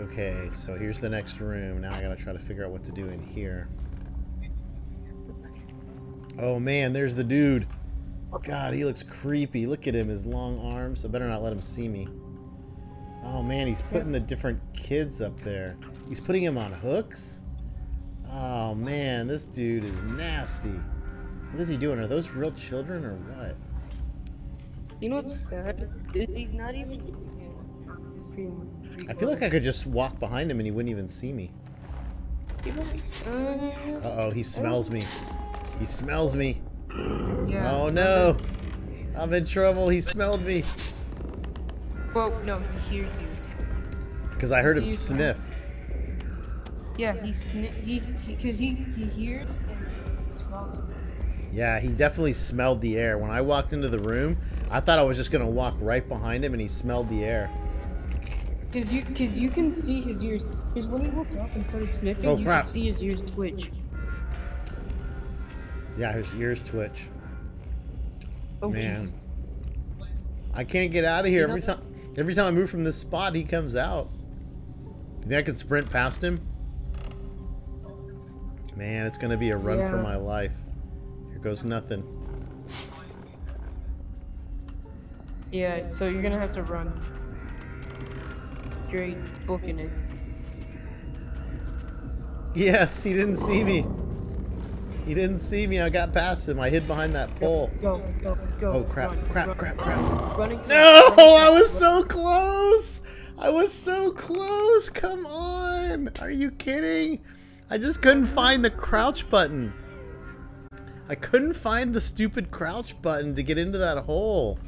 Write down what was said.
Okay, so here's the next room. Now I gotta try to figure out what to do in here. Oh man, there's the dude. God, he looks creepy. Look at him, his long arms. I better not let him see me. Oh man, he's putting the different kids up there. He's putting him on hooks? Oh man, this dude is nasty. What is he doing? Are those real children or what? You know what's sad? He's not even. I feel like I could just walk behind him and he wouldn't even see me. Uh, Uh oh, he smells me. He smells me. yeah. Oh no! I'm in trouble. He smelled me. Well, no, he hears you. Because I heard him sniff. Yeah, he he because he, he hears and smells. Yeah, he definitely smelled the air. When I walked into the room, I thought I was just gonna walk right behind him and he smelled the air. Cause you cause you can see his ears. Cause when he woke up and started sniffing, Oh, you crap. could see his ears twitch. Yeah, his ears twitch. Oh Man. jeez. I can't get out of here. Every time every time I move from this spot, he comes out. You think I could sprint past him? Man, it's gonna be a run for my life. Here goes nothing. Yeah, so you're gonna have to run. Straight booking it. Yes, he didn't see me. He didn't see me. I got past him. I hid behind that pole. Go, go, go. Oh crap, run, crap, run, crap, crap. Running. No, running, I was so close. I was so close. Come on. Are you kidding? I just couldn't find the crouch button. I couldn't find the stupid crouch button to get into that hole.